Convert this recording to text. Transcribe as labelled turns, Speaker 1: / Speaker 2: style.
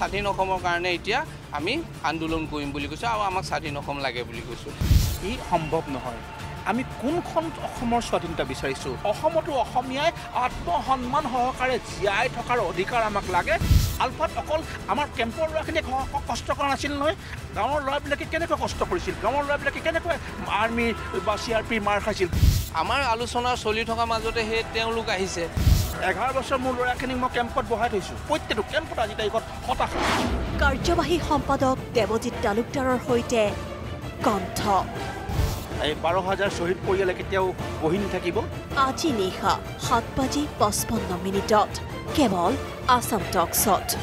Speaker 1: স্বাধীন অসমৰ কাৰণে এতিয়া আমি আন্দোলন কৰিম বুলি কৈছোঁ আৰু আমাক স্বাধীন অসম লাগে বুলি কৈছোঁ।
Speaker 2: ই সম্ভৱ নহয়। আমি কোনখন অসমৰ স্বাধীনতা বিচাৰিছোঁ? অসমতো অসমীয়াই আত্মসন্মান সহকাৰে জীয়াই থকাৰ অধিকাৰ আমাক লাগে। আলফাত অকল আমাৰ কেম্পৰ ল'ৰাখিনিয়ে ক- কষ্ট কৰা নাছিল নহয়। গাঁৱৰ ল'ৰাবিলাকে কেনেকৈ কষ্ট কৰিছিল? গাঁৱৰ ল'ৰাবিলাকে কেনেকৈ আৰ্মি বা চি আৰ পি মাৰ খাইছিল?
Speaker 1: আমাৰ আলোচনা চলি থকাৰ মাজতে সেই তেওঁলোক আহিছে।
Speaker 2: এঘাৰ বছৰ মোৰ ল'ৰাখিনিক মই কেম্পত বহাই থৈছোঁ। প্ৰত্যেকটো কেম্পত আজি তাৰিখত হতাশ।
Speaker 3: কাৰ্যবাহী সম্পাদক দেৱজিৎ তালুকদাৰৰ সৈতে কণ্ঠ।
Speaker 2: এই বাৰ হাজাৰ শ্বহীদ পৰিয়ালে কেতিয়াও বহি নাথাকিব।
Speaker 3: আজি নিশা সাত বাজি পঁচপন্ন মিনিটত। केवल आसाम टॉक्सत